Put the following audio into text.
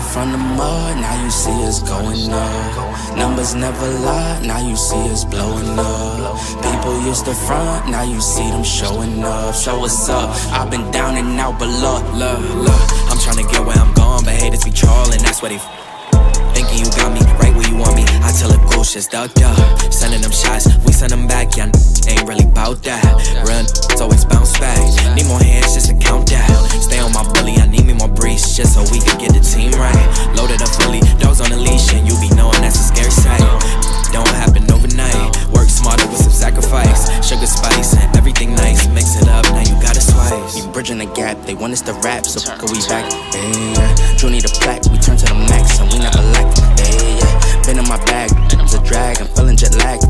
from the mud, now you see us going up. Numbers never lie, now you see us blowing up. People used to front, now you see them showing up. Show us up, I've been down and out, but look, look, look. I'm trying to get where I'm going, but haters be trolling, that's where they Thinking you got me right where you want me. I tell a ghost just ducked up. Sending them shots, we send them back, yeah, ain't really bout that. Run, so it's bounce Spice and everything nice. Mix it up, now you got a slice. We bridging the gap, they want us to rap, so go we back. Yeah, yeah. Drew need a plaque, we turn to the max, and we never lack. Yeah, yeah. Been in my bag, it's a drag, I'm feeling jet lagged.